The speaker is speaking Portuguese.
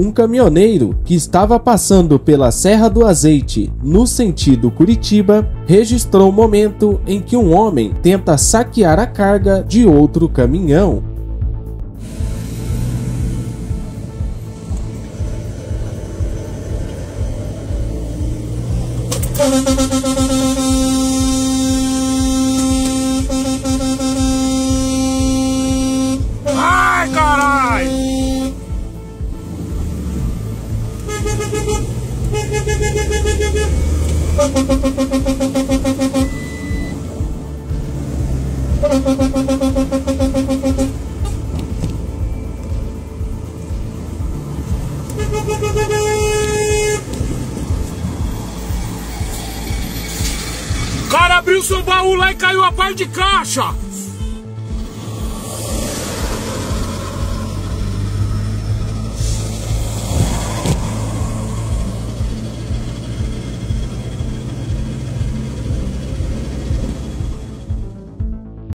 Um caminhoneiro que estava passando pela Serra do Azeite no sentido Curitiba registrou o momento em que um homem tenta saquear a carga de outro caminhão. O cara abriu seu baú lá e caiu a parte de caixa!